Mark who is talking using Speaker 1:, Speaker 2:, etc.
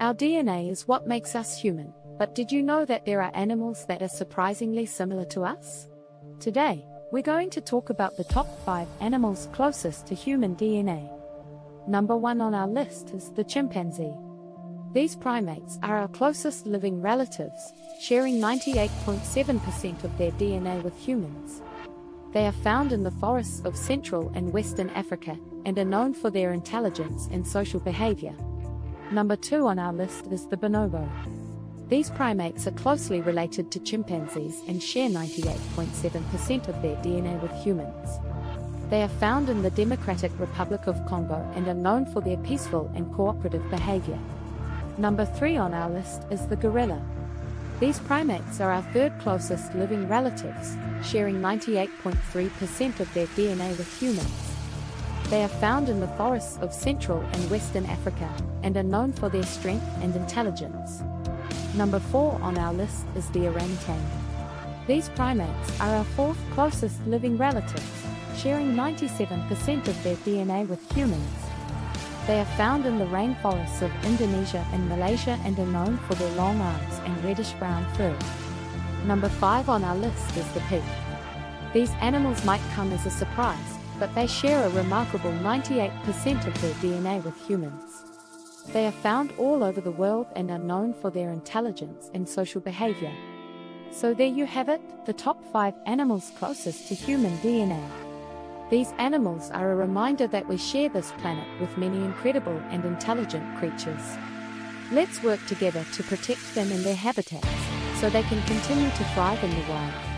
Speaker 1: Our DNA is what makes us human, but did you know that there are animals that are surprisingly similar to us? Today, we're going to talk about the top 5 animals closest to human DNA. Number 1 on our list is the chimpanzee. These primates are our closest living relatives, sharing 98.7% of their DNA with humans. They are found in the forests of Central and Western Africa and are known for their intelligence and social behavior. Number 2 on our list is the bonobo. These primates are closely related to chimpanzees and share 98.7% of their DNA with humans. They are found in the Democratic Republic of Congo and are known for their peaceful and cooperative behavior. Number 3 on our list is the gorilla. These primates are our third closest living relatives, sharing 98.3% of their DNA with humans. They are found in the forests of Central and Western Africa and are known for their strength and intelligence. Number 4 on our list is the orangutan. These primates are our fourth closest living relatives, sharing 97% of their DNA with humans. They are found in the rainforests of Indonesia and Malaysia and are known for their long arms and reddish-brown fur. Number 5 on our list is the pig. These animals might come as a surprise, but they share a remarkable 98% of their DNA with humans. They are found all over the world and are known for their intelligence and social behavior. So there you have it, the top 5 animals closest to human DNA. These animals are a reminder that we share this planet with many incredible and intelligent creatures. Let's work together to protect them and their habitats, so they can continue to thrive in the wild.